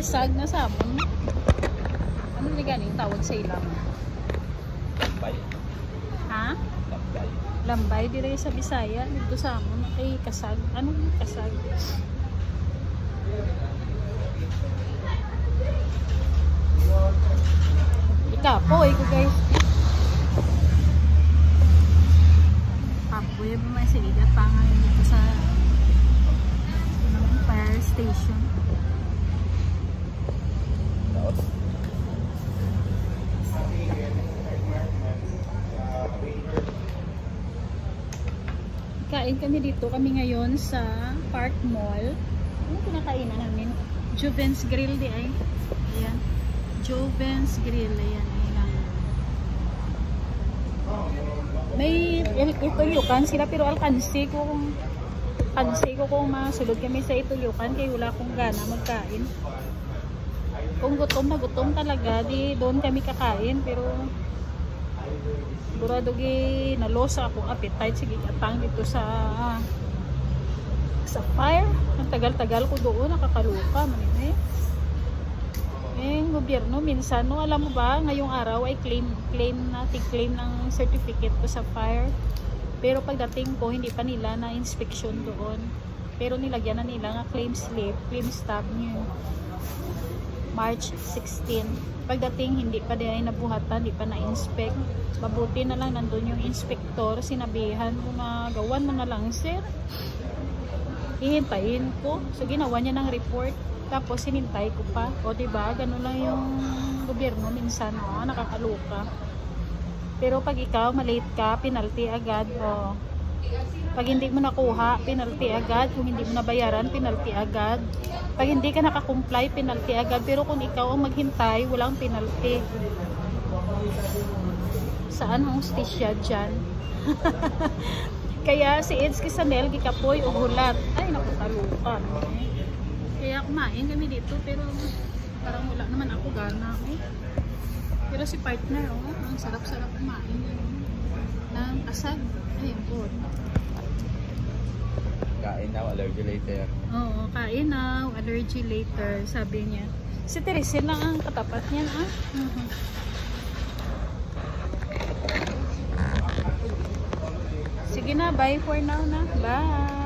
kasag na samon. Ano ni ganing tawag sa ilang? Lambay. Ha? Lambay. Lambay dire sa Bisaya dito sa amon kay kasag. Ano yung kasag? Ikapoy ko guys. Kapoy ba may sigat pa nga dito sa ano, fire station. Kain kami dito. Kami ngayon sa Park Mall. Ano pinakainan namin? Joven's Grill di ay. Ayan. Joven's Grill. Ayan. Ayan. May ituyukan sila pero alkansi ko kung kansi ko kung masulod kami sa ituyukan kaya wala akong gana magkain. Kung gutom na gutom talaga, di doon kami kakain pero sigurado gi nalosa akong appetite. Sige atang dito sa sa fire. Ang tagal-tagal ko doon nakakaluka man eh. Eh gobyerno minsan no alam mo ba ngayong araw ay claim claim na claim ng certificate ko sa fire. Pero pagdating ko hindi pa nila na inspection doon. Pero nilagyan na nila nga claim slip claim stub niyo March 16 pagdating hindi pa din ay nabuhatan hindi pa na-inspect. Mabuti na lang nandun yung inspector sinabihan ko na gawan mo na lang sir. Hihintayin ko. So ginawa niya ng report. Tapos hinintay ko pa. O diba ganun lang yung gobyerno. Minsan oh, nakakaluka. Pero pag ikaw malate ka penalty agad. Oh. Pag hindi mo nakuha penalty agad. Kung hindi mo nabayaran penalty agad. Pag hindi ka nakakomply penalty agad. Pero kung ikaw ang maghintay walang penalty. Saan ang hostisya dyan? Kaya si Eds Kisanel gikapoy o hulat. Ay nakutalukan kaya kumain kami dito pero parang wala naman ako gana eh. pero si partner oh ang sarap-sarap kumain eh. Ng kasag ayun po Kain na, allergy later. Oo, kain na, allergy later, sabi niya. Si Teresel lang ang katapat niyan, ah. Mhm. Sige na, bye for now na. Bye!